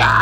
ยา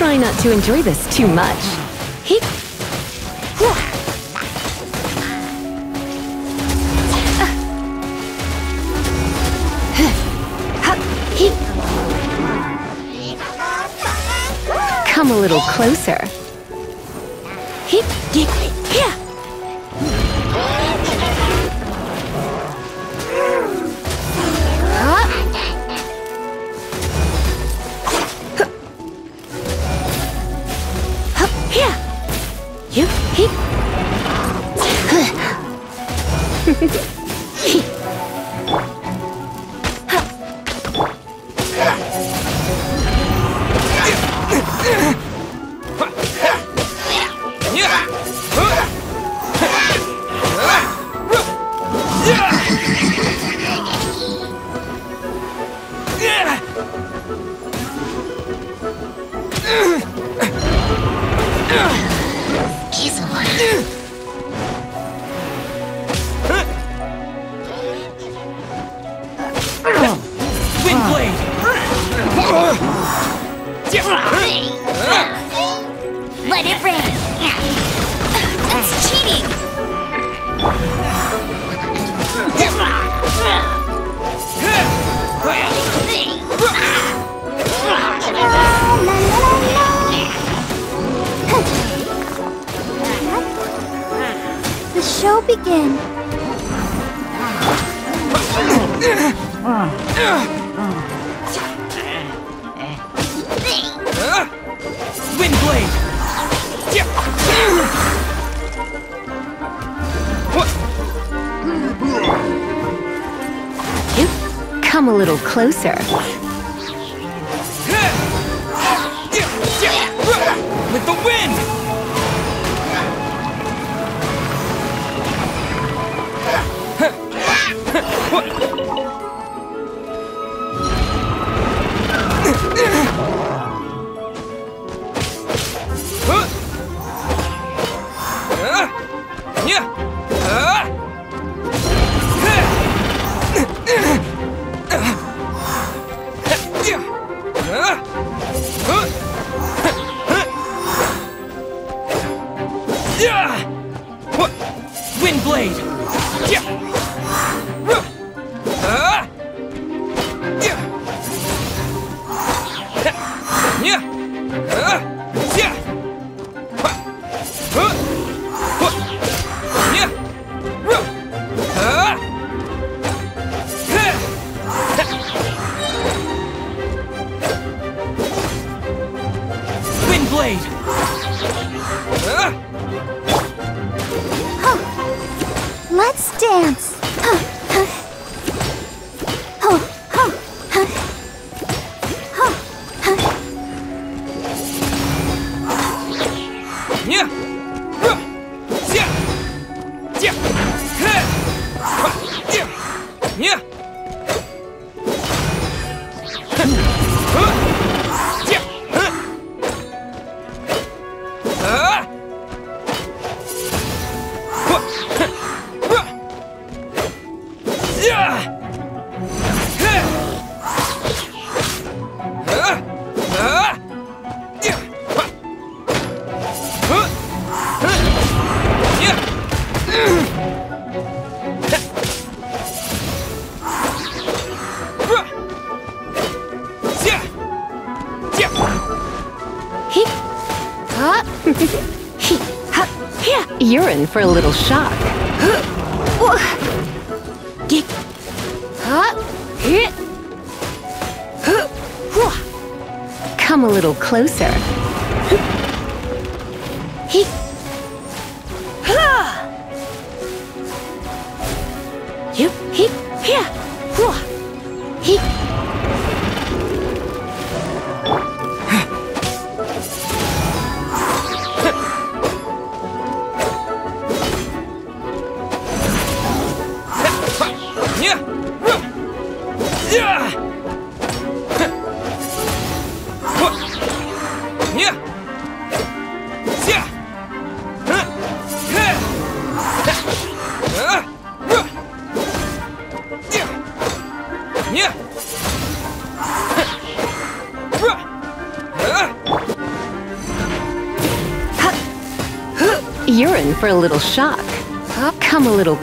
try not to enjoy this too much. He... Come a little closer. for a little shock. Come a little closer.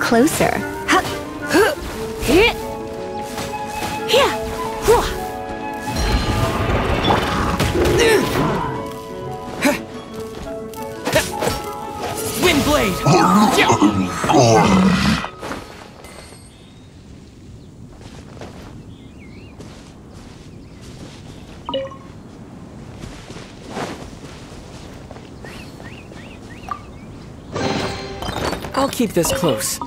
closer. Windblade! Oh, I'll keep this close.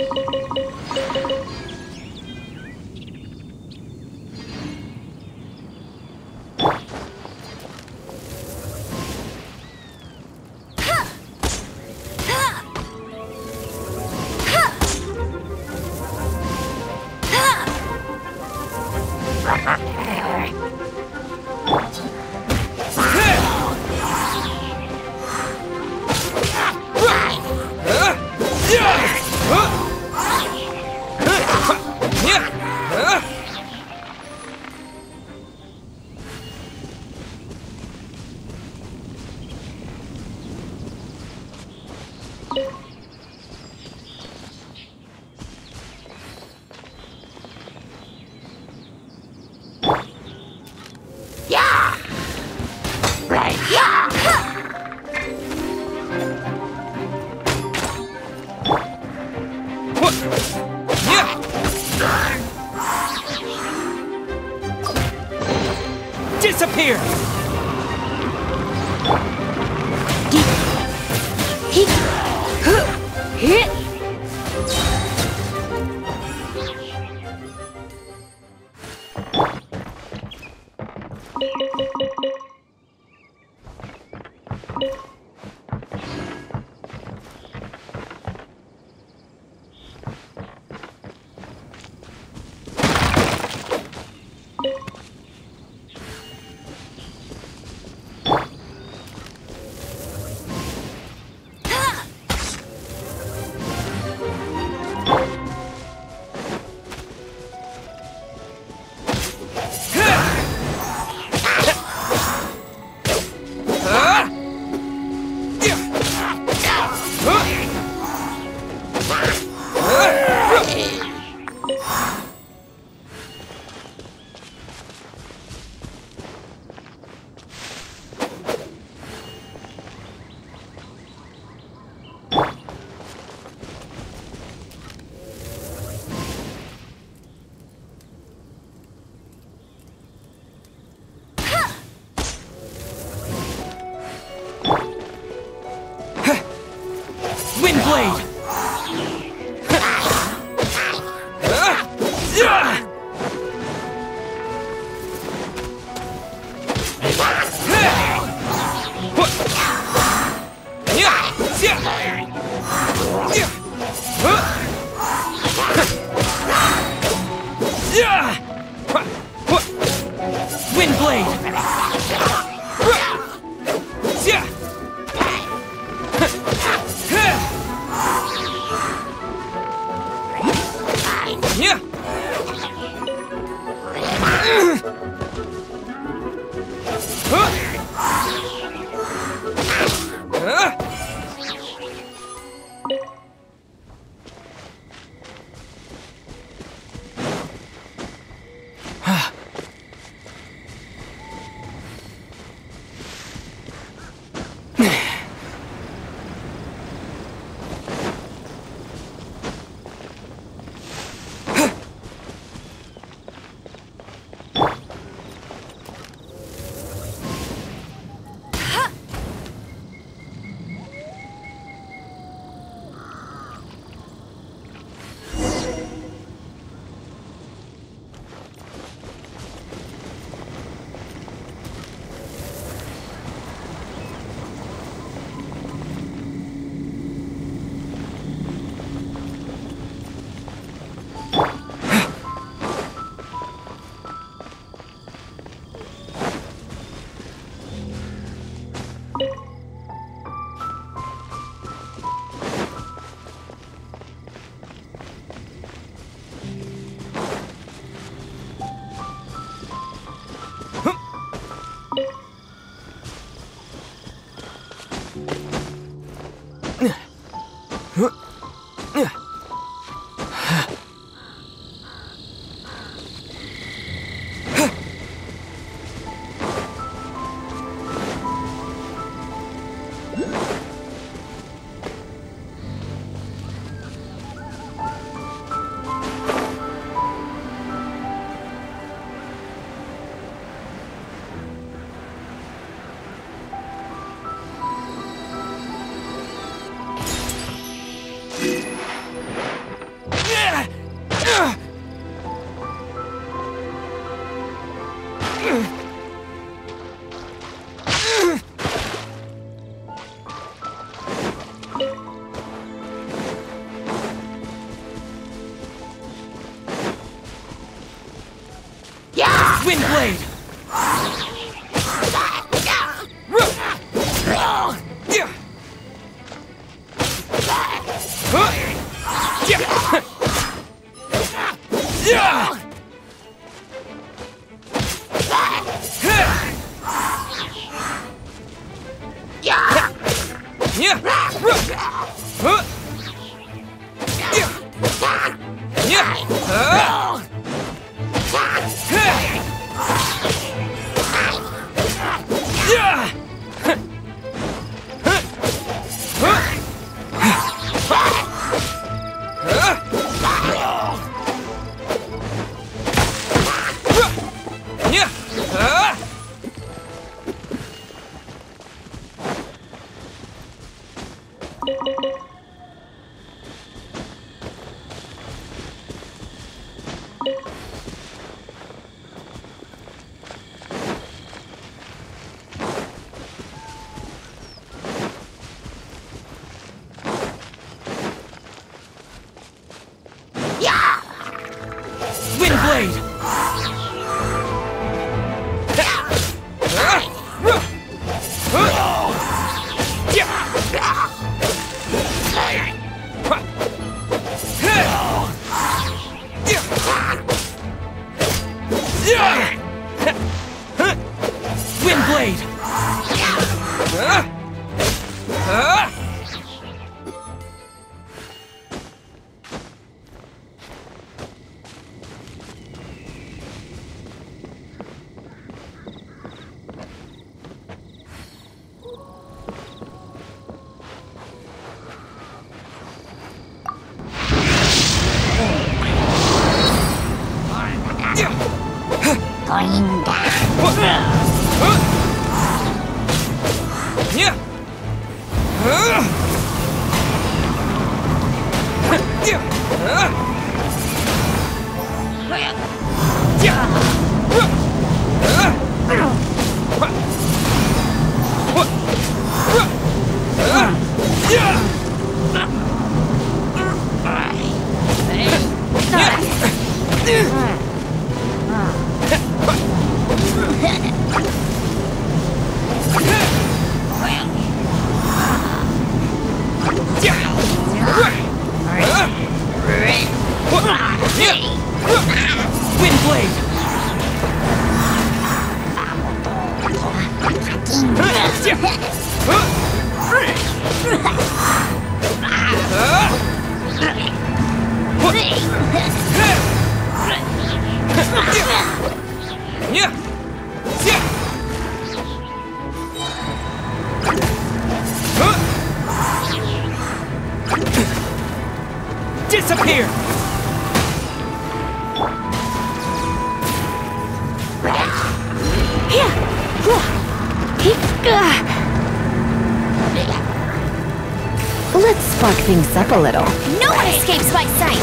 Things up a little. No one escapes my sight!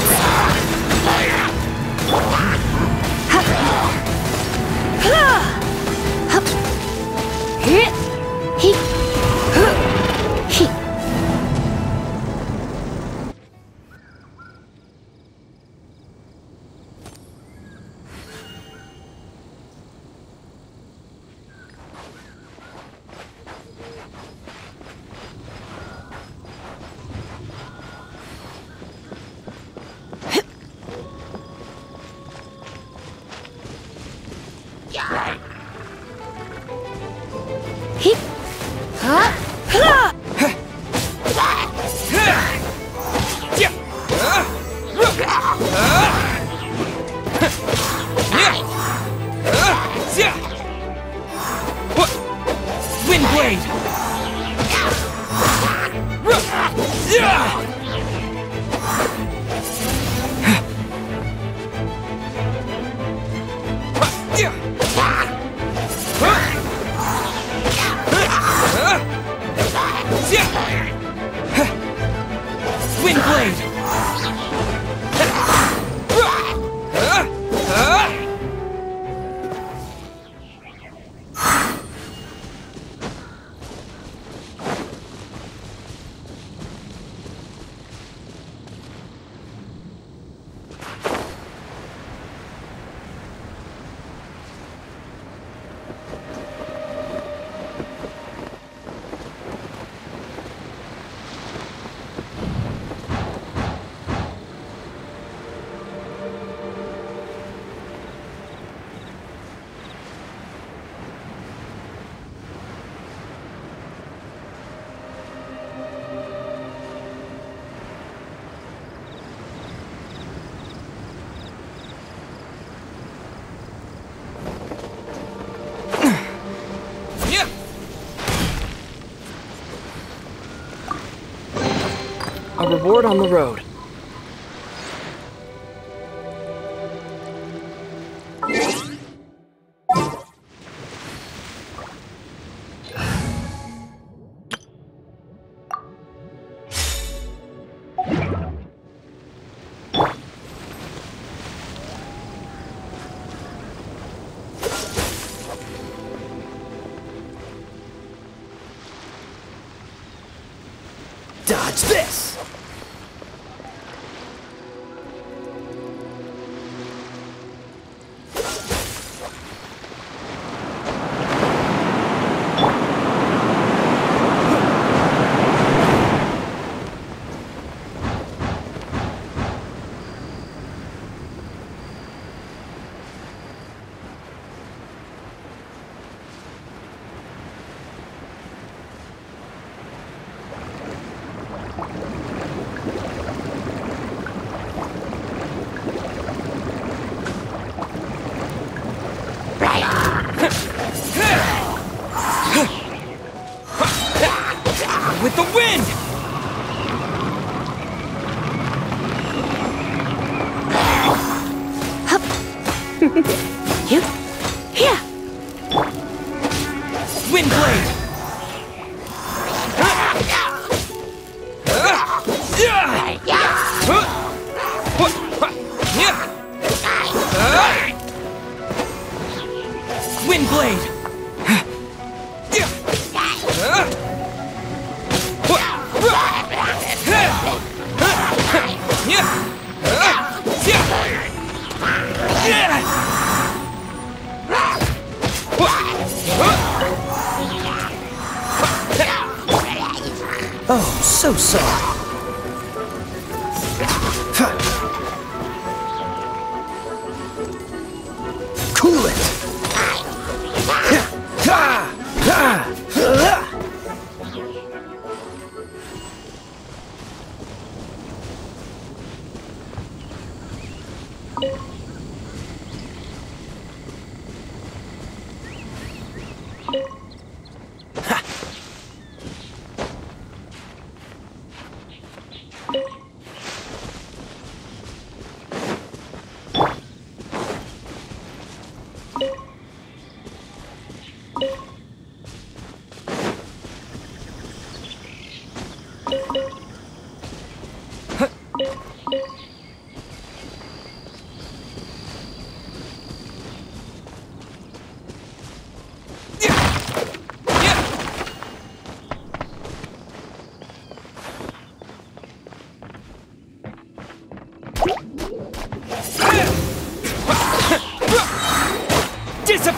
Hit! Reward on the road. So sorry.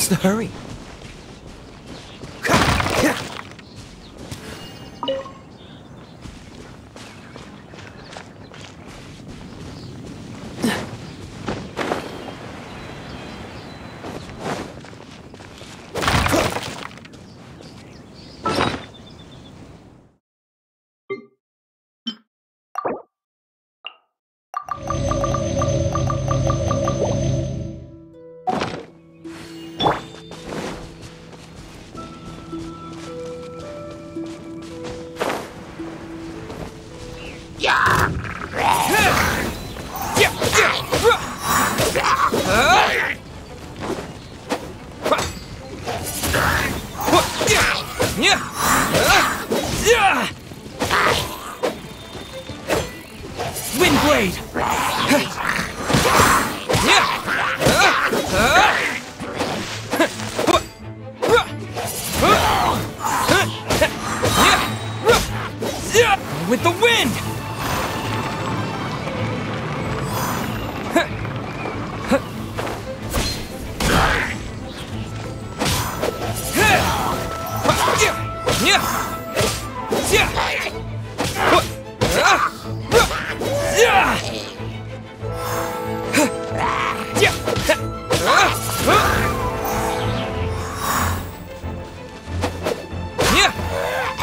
What's the hurry?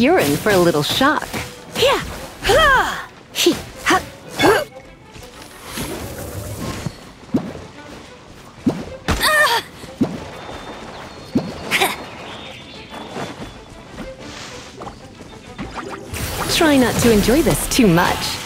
urine for a little shock. Yeah. Try not to enjoy this too much.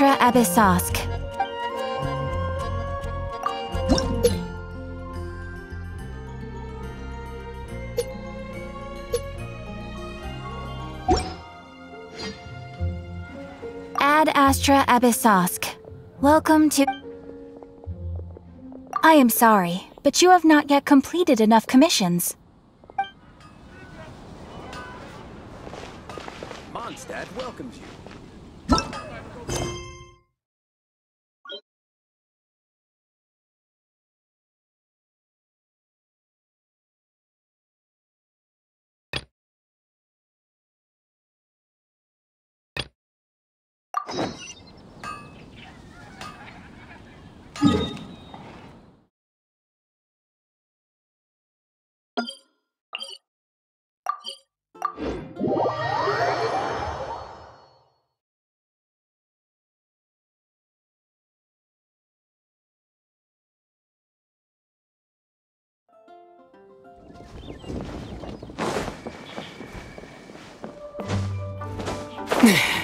Astra Abyssosque. Ad Astra Abyssosque. Welcome to... I am sorry, but you have not yet completed enough commissions. Mondstadt welcomes you. Yeah.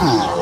Let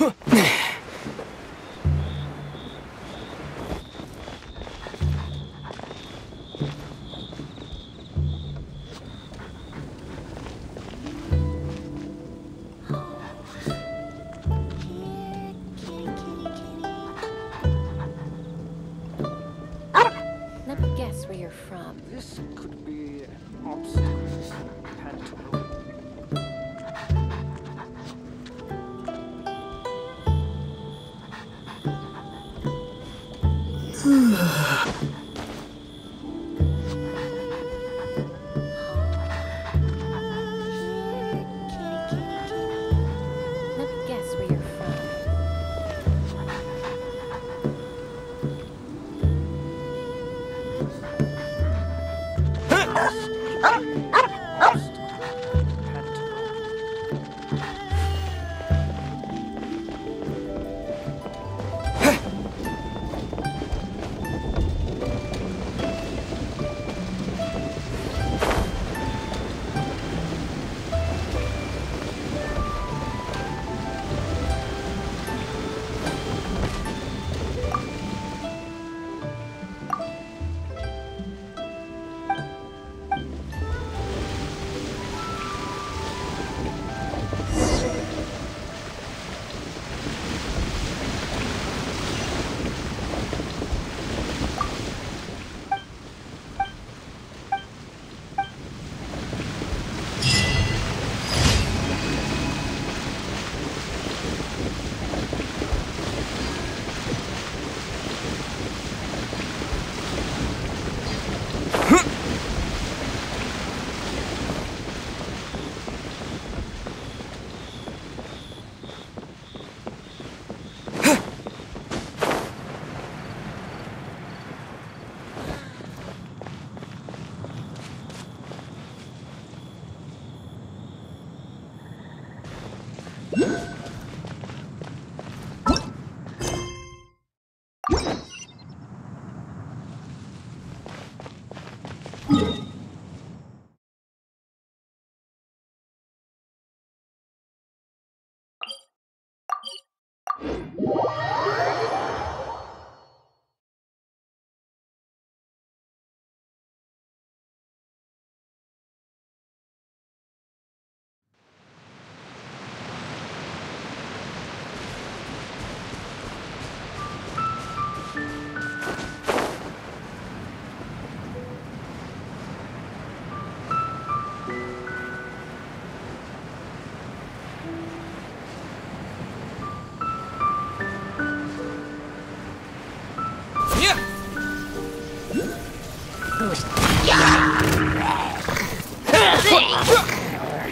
ねえ。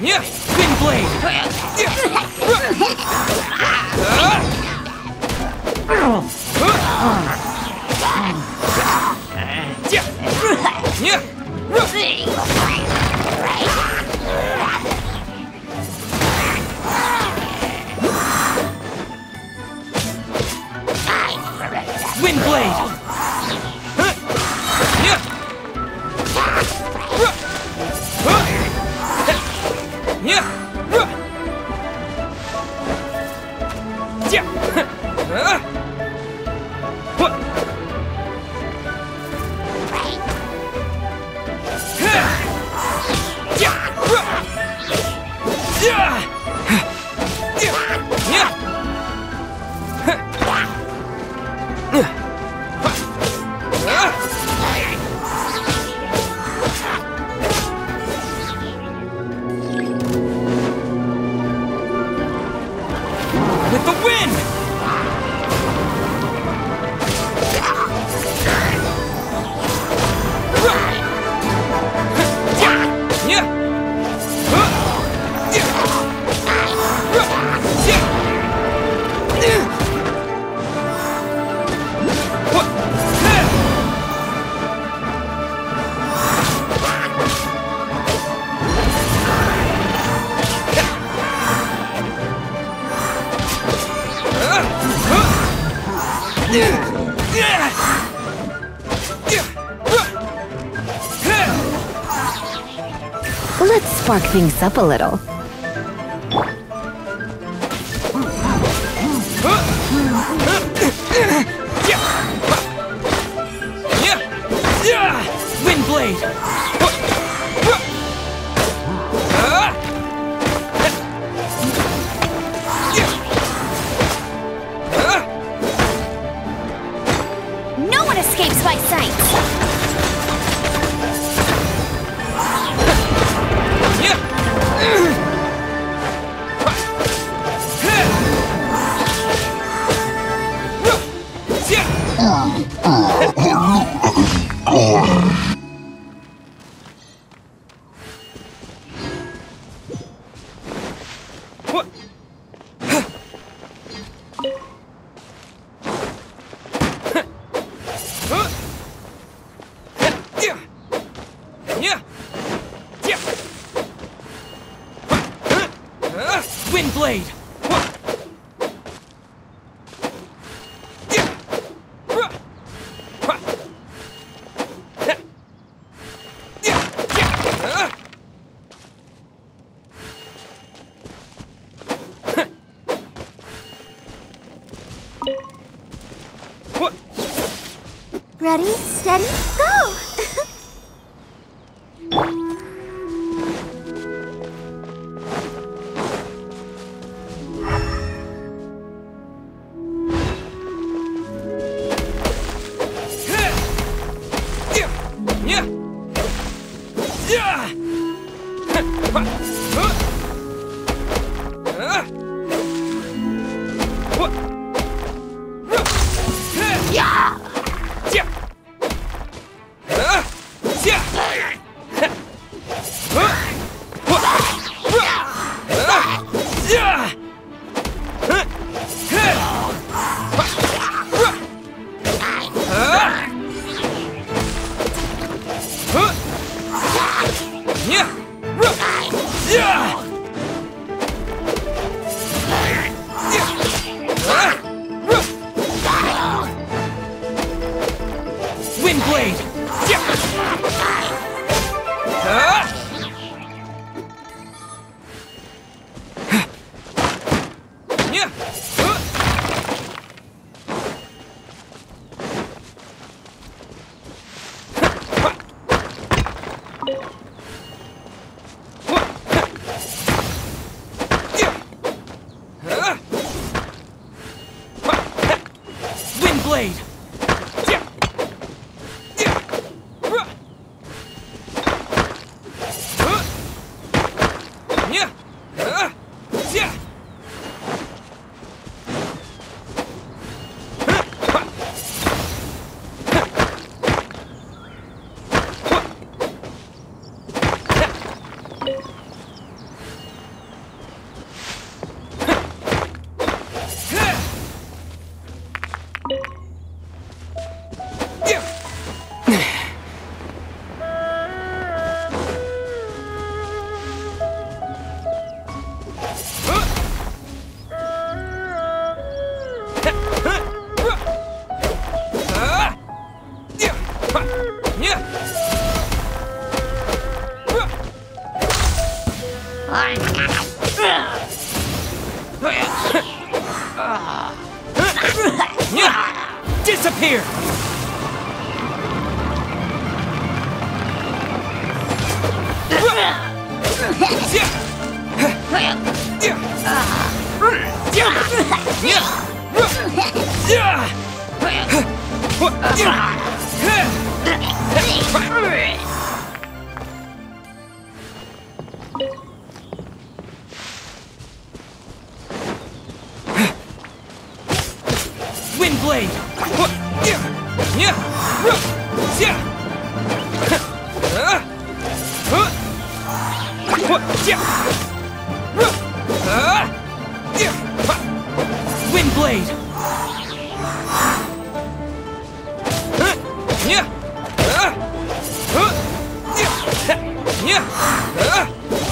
Yeah. Spark things up a little.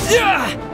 With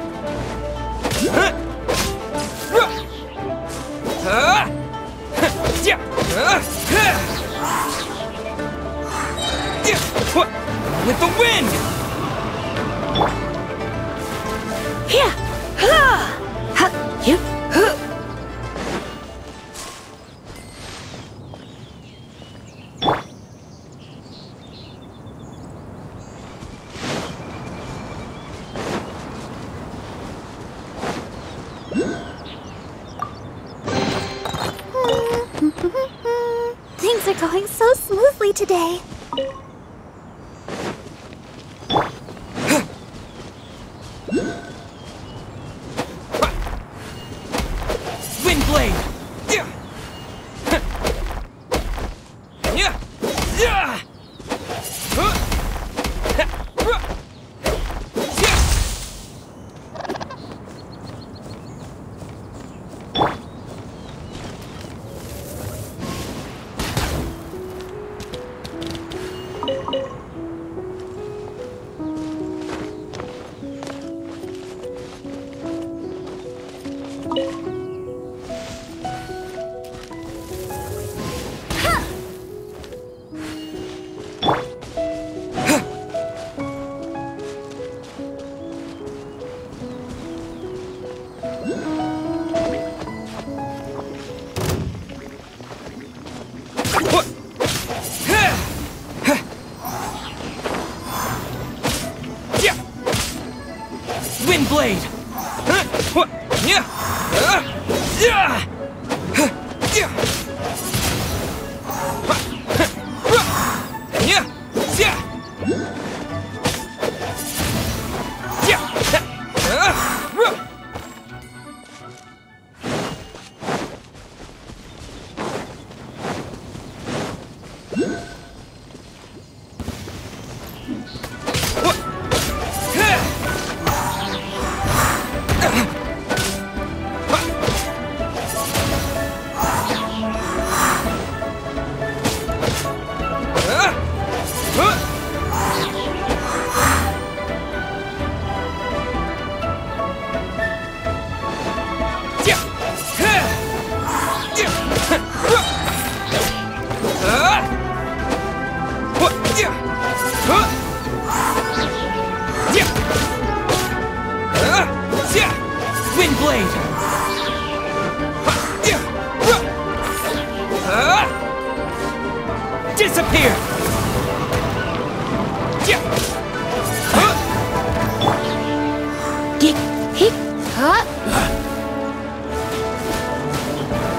Here!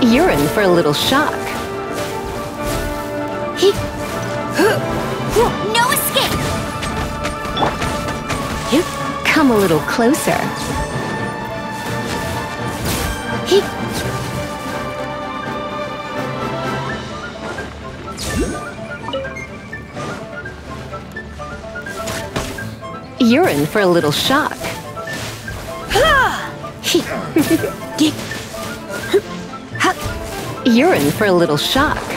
You're in for a little shock. No escape! You come a little closer. urine for a little shock. urine for a little shock.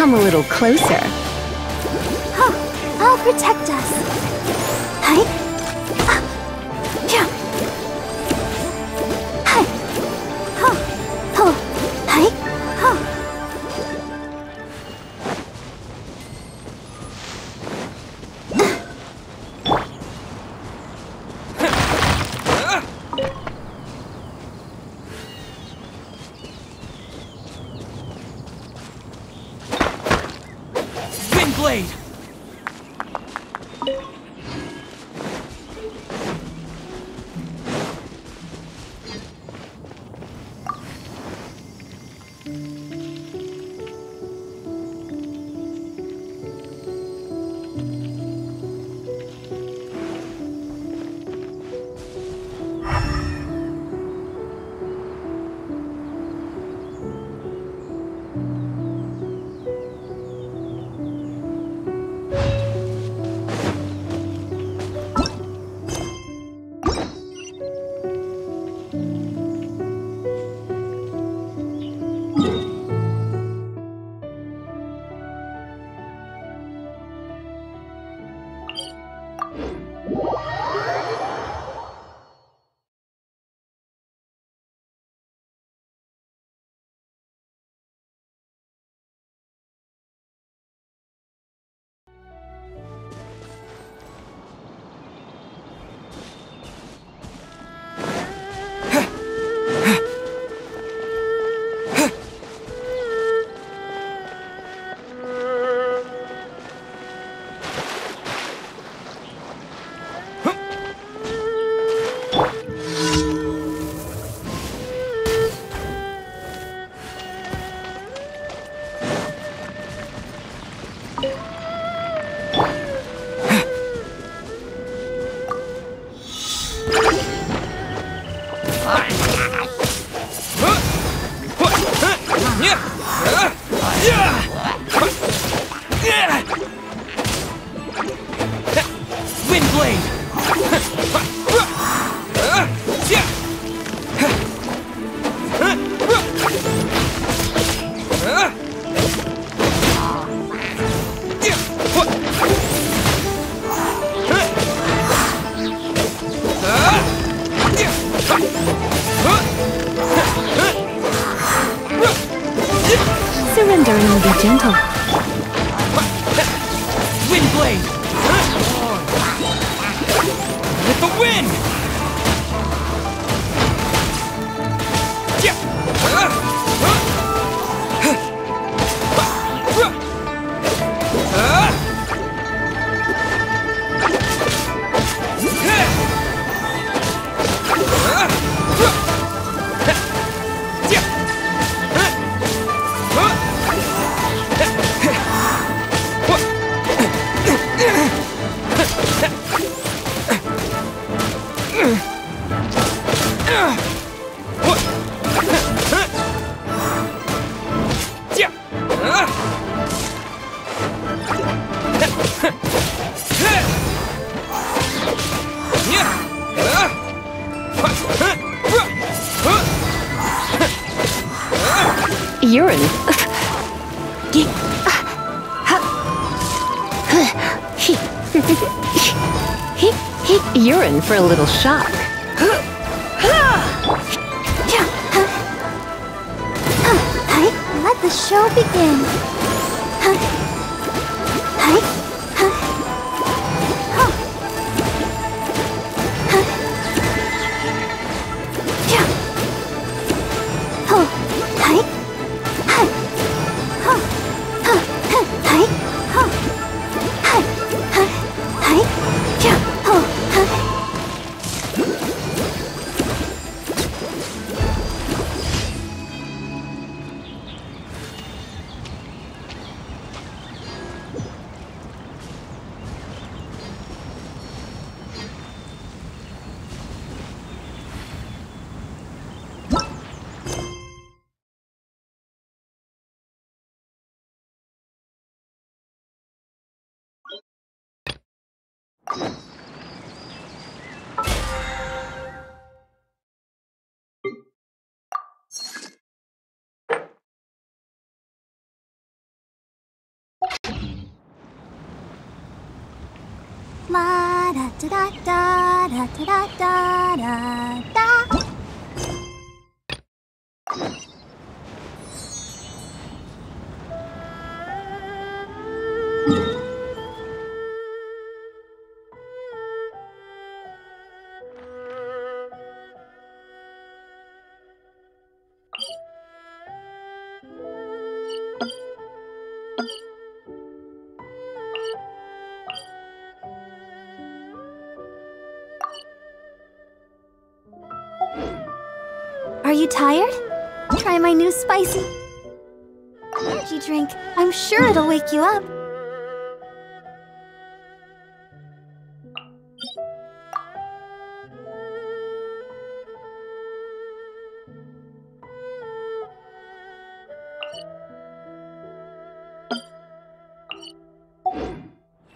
Come a little closer. I'll protect us. Hi. for a little shot. タラタラタラタラタ。My new spicy energy drink. I'm sure it'll wake you up.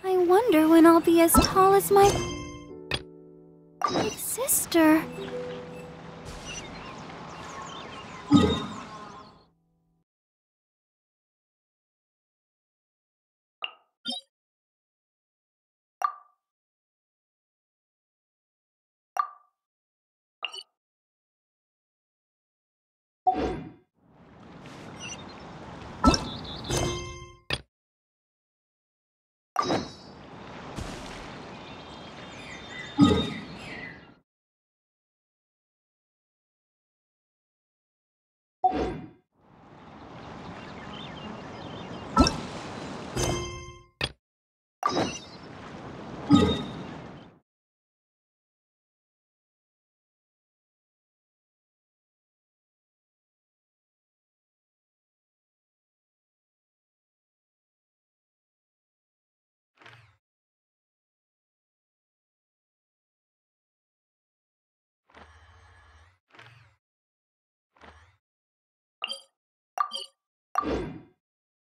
I wonder when I'll be as tall as my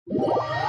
Wow.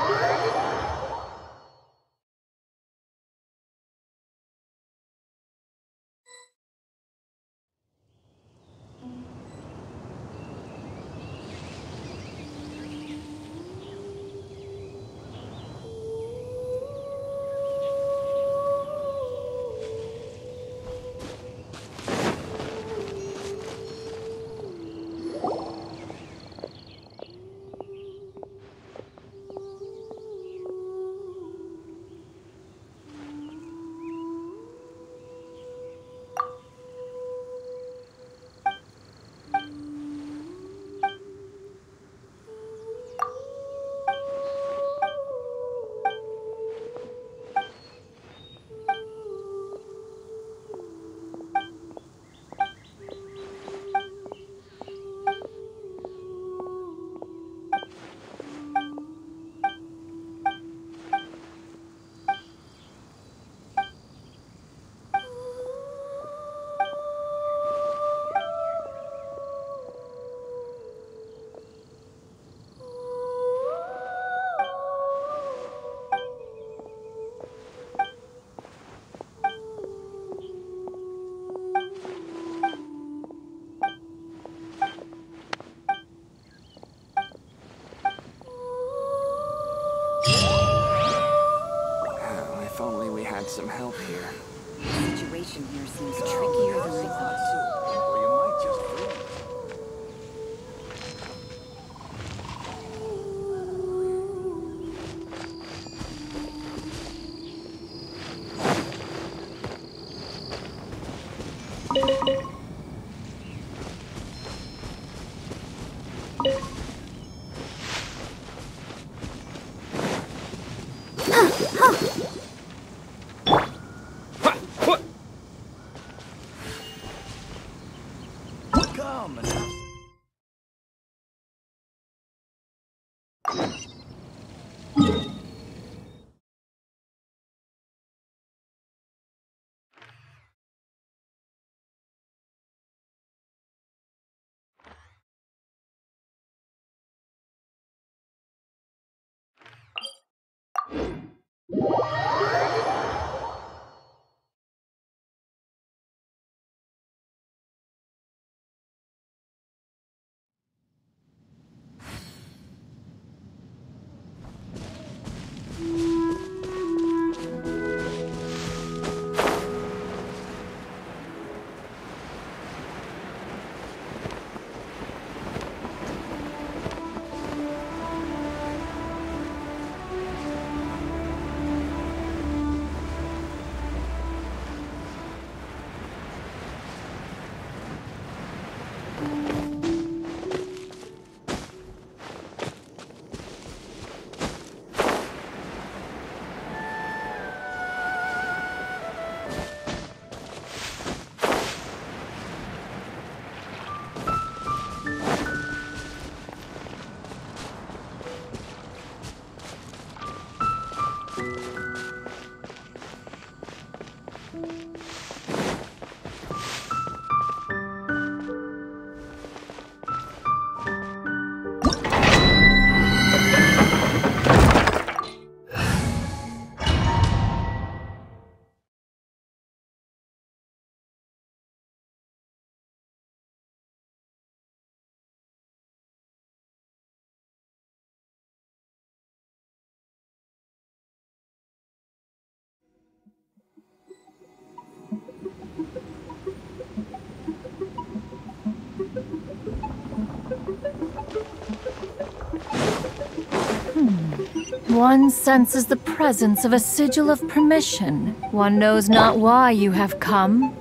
One senses the presence of a sigil of permission. One knows not why you have come,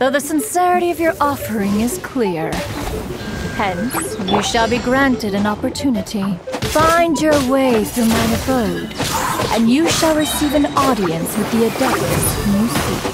though the sincerity of your offering is clear. Hence, you shall be granted an opportunity. Find your way through mine abode, and you shall receive an audience with the adeptus you seek.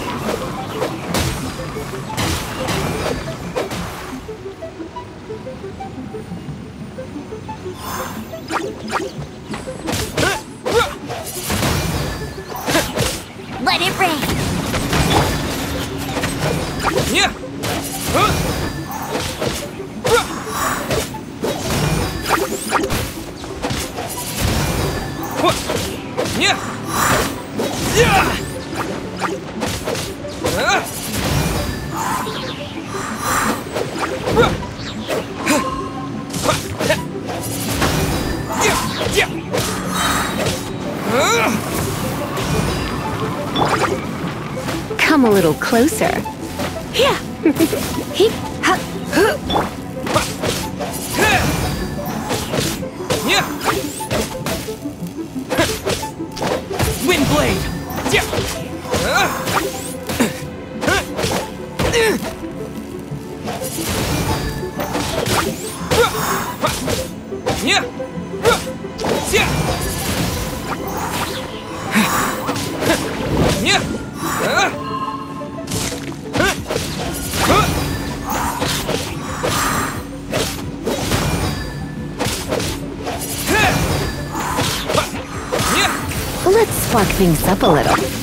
Let's spark things up a little.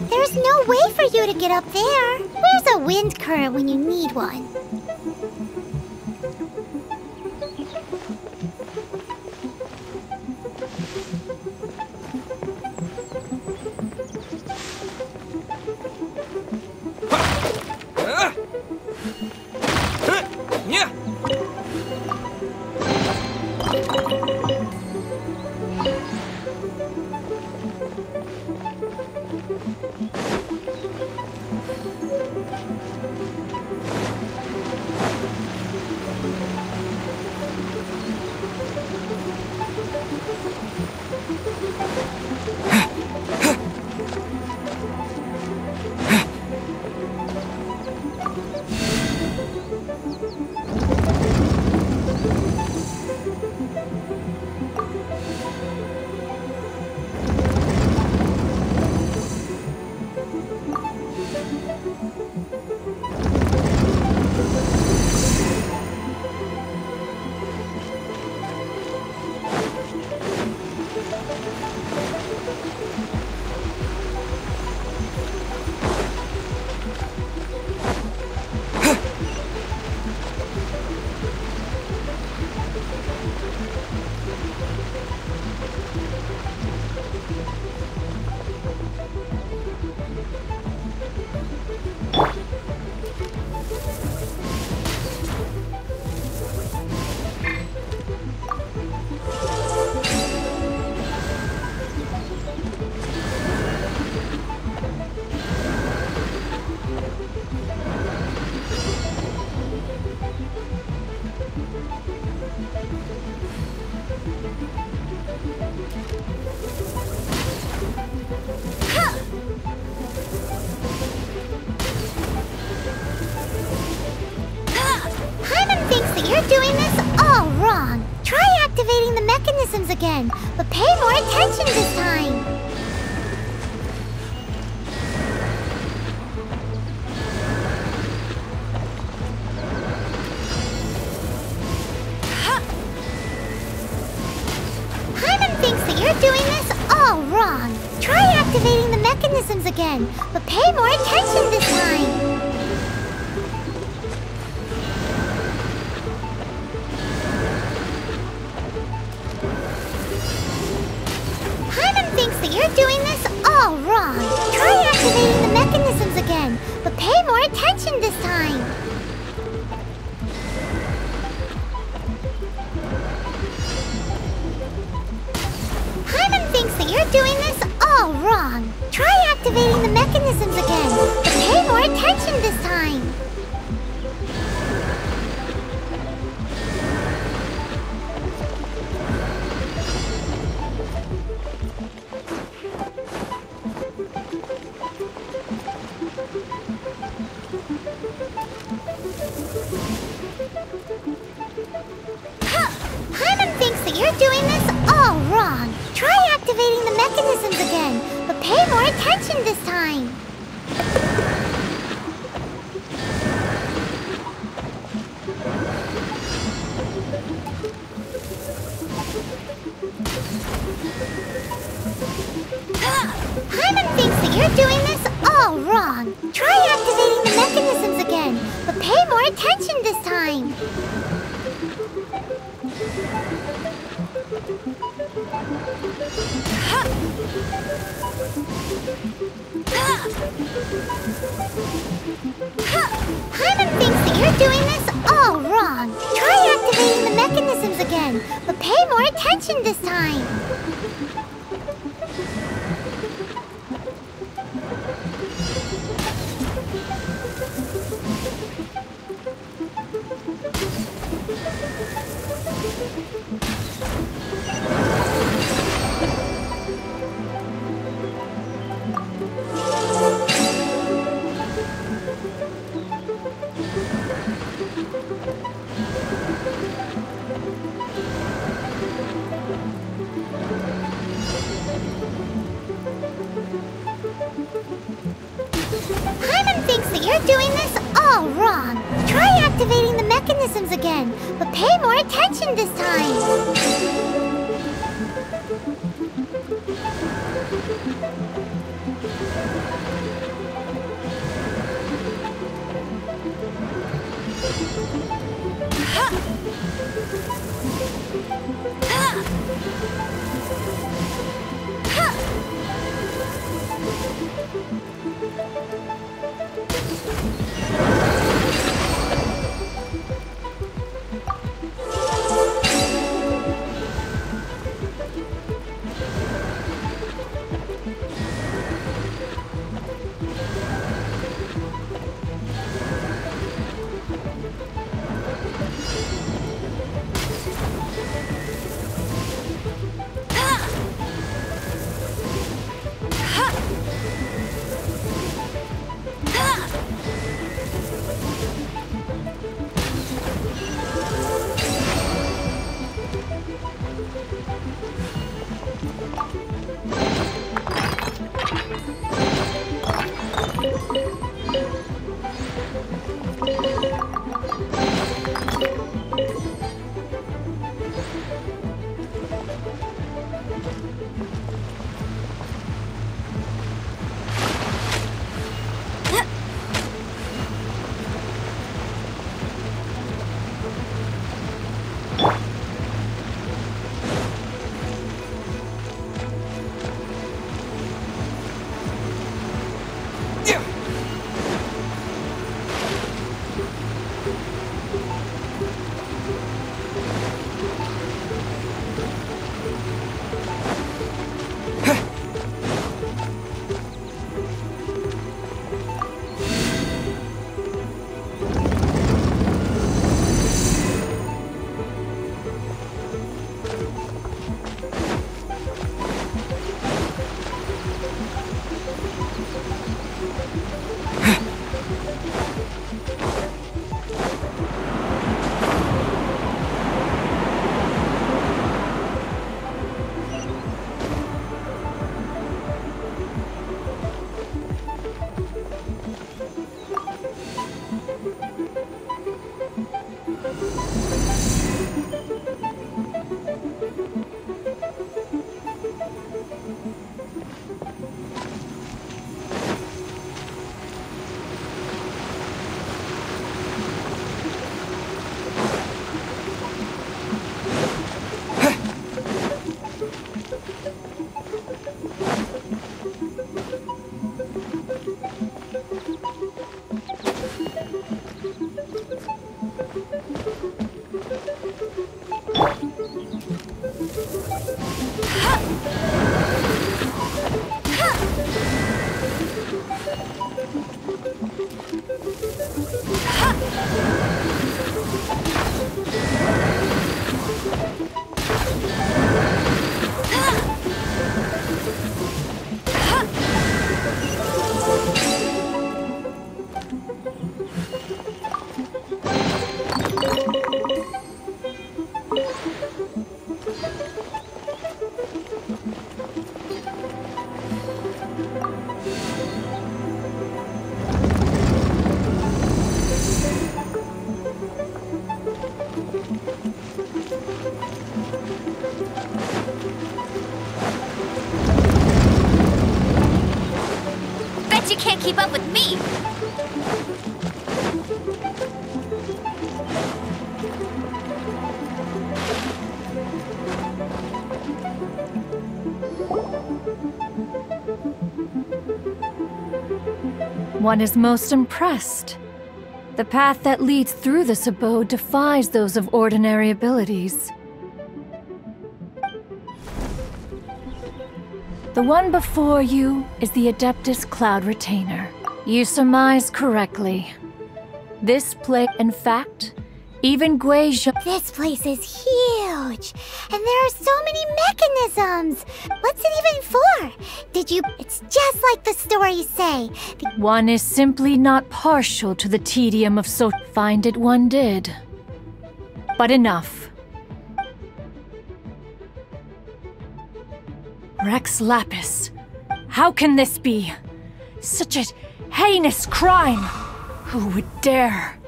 There's no way for you to get up there. Where's a wind current when you need one? Again, but pay more attention this time. Paimon thinks that you're doing this all wrong. Try activating the mechanisms again, but pay more attention all wrong. Try activating the mechanisms again, but pay more attention this time. Paimon thinks that you're doing this all wrong. Try activating the mechanisms again, but pay more attention this time. Paimon thinks that you're doing this all wrong. Try activating the mechanisms again, but pay more attention this time. Attention this time. Thinks that you're doing this all wrong. Try activating the mechanisms again, but pay more attention this time. Paimon thinks that you're doing this all wrong. Try activating the mechanisms again, but pay more attention this time. Ah! Thank you. One is most impressed. The path that leads through this abode defies those of ordinary abilities. The one before you is the Adeptus Cloud Retainer. You surmise correctly. This place, in fact, even Guizhou This place is huge, and there are so many mechanisms. What's it even for? Did you? It's just like the stories say. The One is simply not partial to the tedium of so find it one did. But enough. Rex Lapis, how can this be? Such a heinous crime! Who would dare?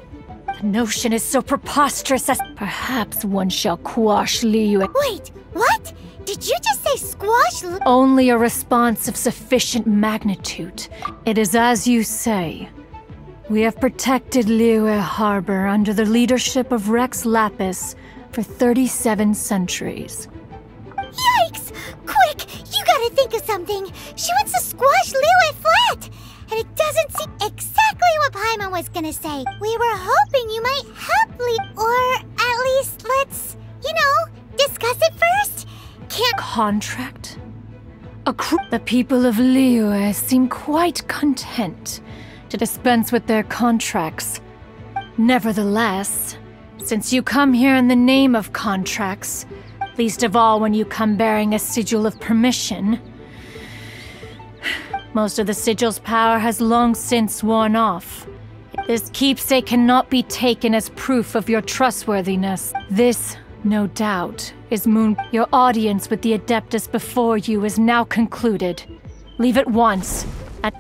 The notion is so preposterous as perhaps one shall quash Liyue. Wait, what? Did you just say squash? Only a response of sufficient magnitude. It is as you say. We have protected Liyue Harbor under the leadership of Rex Lapis for 37 centuries. Yikes! Quick, you gotta think of something. She wants to squash Liyue flat, and it doesn't seem exactly what Paimon was gonna say. We were hoping you might help Li, or at least let's, you know, discuss it first. Can't. Contract? The people of Liyue seem quite content to dispense with their contracts. Nevertheless, since you come here in the name of contracts, least of all when you come bearing a sigil of permission, most of the sigil's power has long since worn off. This keepsake cannot be taken as proof of your trustworthiness. This, no doubt, is Moon. Your audience with the Adeptus before you is now concluded. Leave at once. And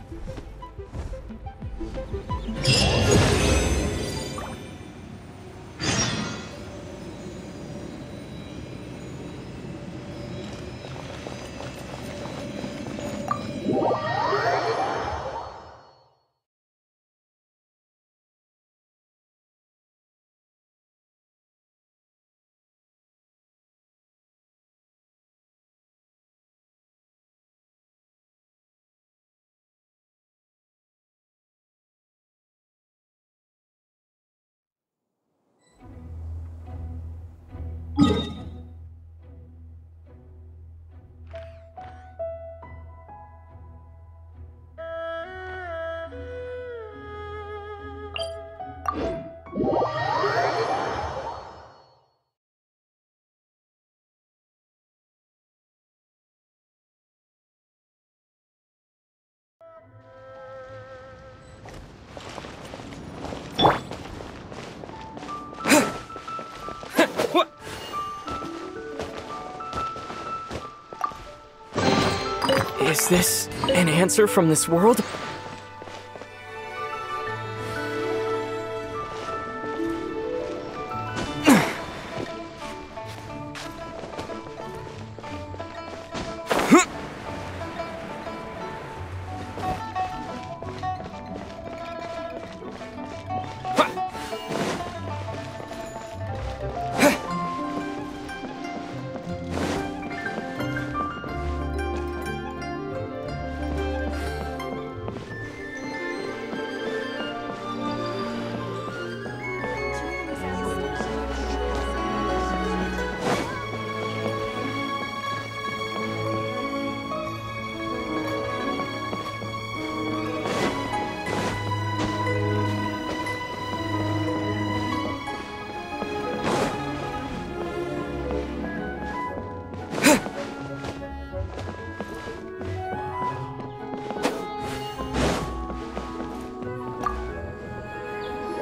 this an answer from this world?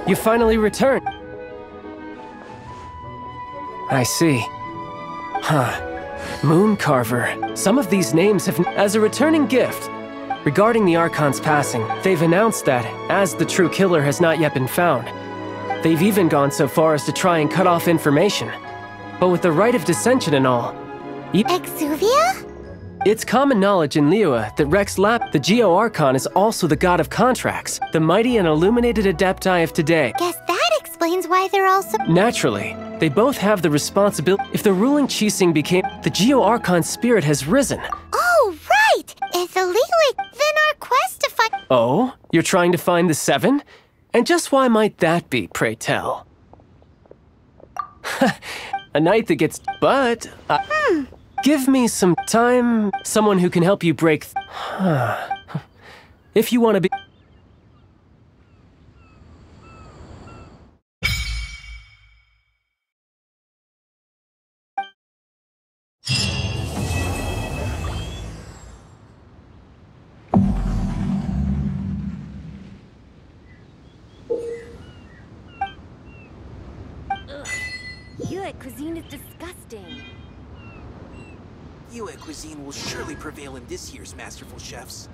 You finally returned. I see. Huh. Moon Carver. Some of these names have. As a returning gift, regarding the Archon's passing, they've announced that, as the true killer has not yet been found, they've even gone so far as to try and cut off information. But with the right of dissension and all, e- Exuvia? It's common knowledge in Liyue that Rex Lap, the Geo Archon, is also the god of contracts, the mighty and illuminated Adepti of today. Guess that explains why they're also. Naturally, they both have the responsibility. If the ruling Qixing became. The Geo Archon's spirit has risen. Oh, right! If the Liyue, then our quest to find. Oh? You're trying to find the Seven? And just why might that be, pray tell? A knight that gets. But. Uh, hmm. Give me some time, someone who can help you break... if you want to be... chefs.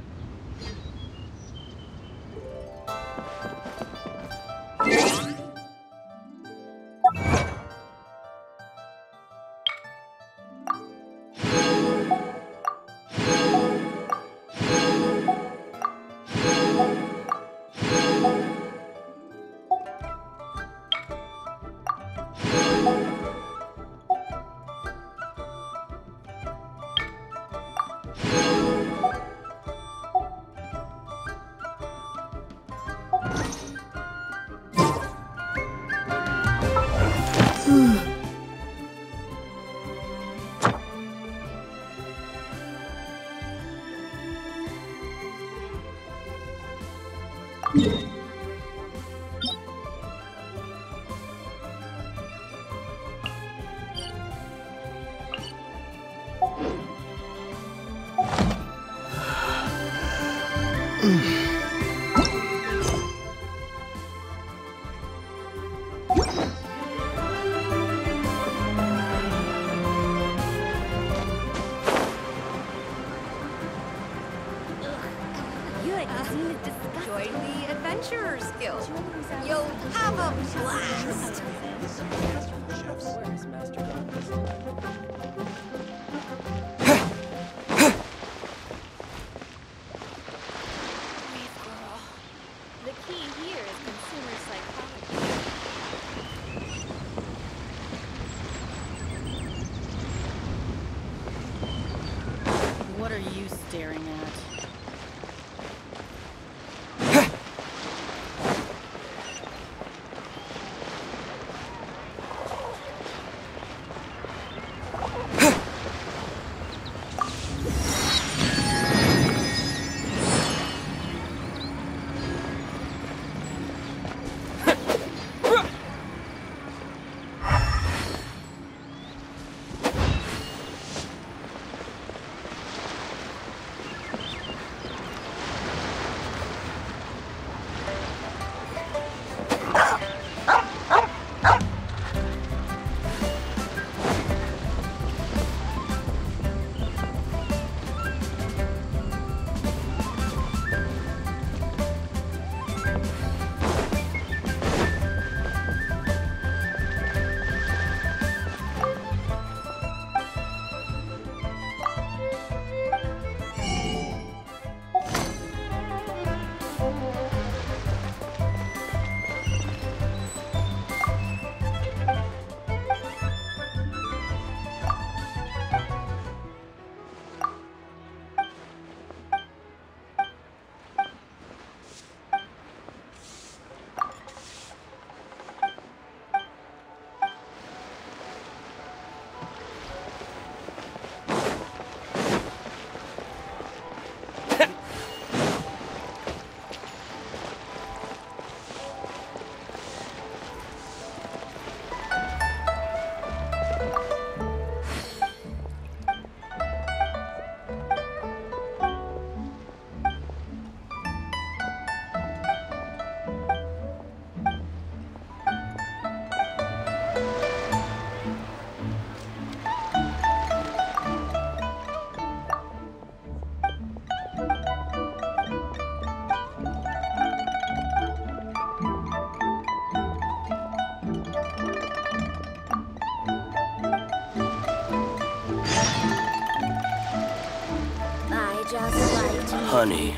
Honey,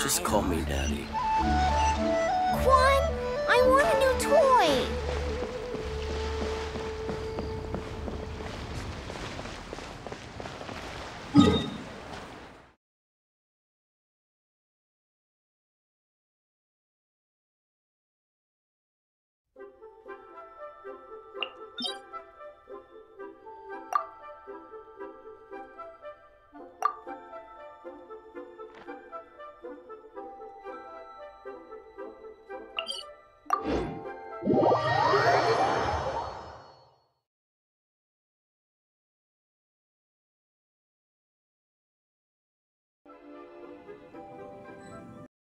just call me daddy.